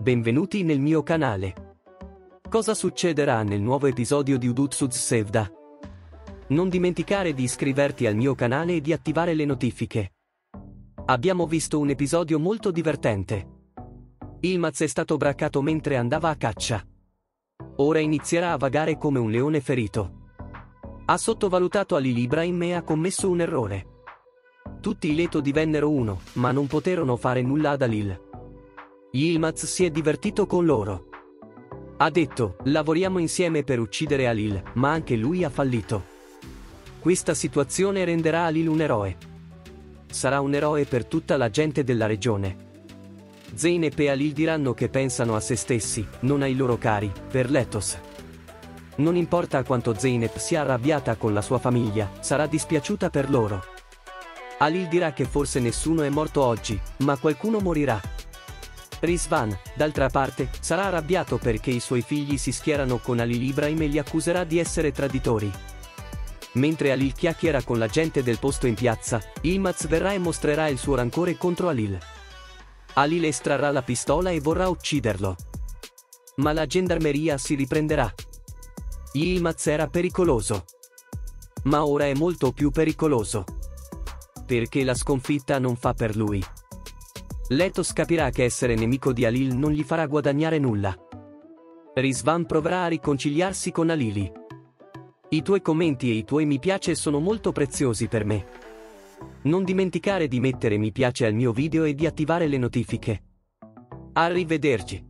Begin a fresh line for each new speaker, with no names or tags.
benvenuti nel mio canale. Cosa succederà nel nuovo episodio di Udutsuz Sevda? Non dimenticare di iscriverti al mio canale e di attivare le notifiche. Abbiamo visto un episodio molto divertente. Ilmaz è stato braccato mentre andava a caccia. Ora inizierà a vagare come un leone ferito. Ha sottovalutato Ali Ibrahim e ha commesso un errore. Tutti i Leto divennero uno, ma non poterono fare nulla ad Alil. Yilmaz si è divertito con loro. Ha detto, lavoriamo insieme per uccidere Alil, ma anche lui ha fallito. Questa situazione renderà Alil un eroe. Sarà un eroe per tutta la gente della regione. Zeynep e Alil diranno che pensano a se stessi, non ai loro cari, per Letos. Non importa quanto Zeynep sia arrabbiata con la sua famiglia, sarà dispiaciuta per loro. Alil dirà che forse nessuno è morto oggi, ma qualcuno morirà. Rizvan, d'altra parte, sarà arrabbiato perché i suoi figli si schierano con Alil Ibrahim e li accuserà di essere traditori. Mentre Alil chiacchiera con la gente del posto in piazza, Ilmaz verrà e mostrerà il suo rancore contro Alil. Alil estrarrà la pistola e vorrà ucciderlo. Ma la gendarmeria si riprenderà. Ilmaz era pericoloso. Ma ora è molto più pericoloso. Perché la sconfitta non fa per lui. Letos capirà che essere nemico di Alil non gli farà guadagnare nulla. Rizvan proverà a riconciliarsi con Alili. I tuoi commenti e i tuoi mi piace sono molto preziosi per me. Non dimenticare di mettere mi piace al mio video e di attivare le notifiche. Arrivederci.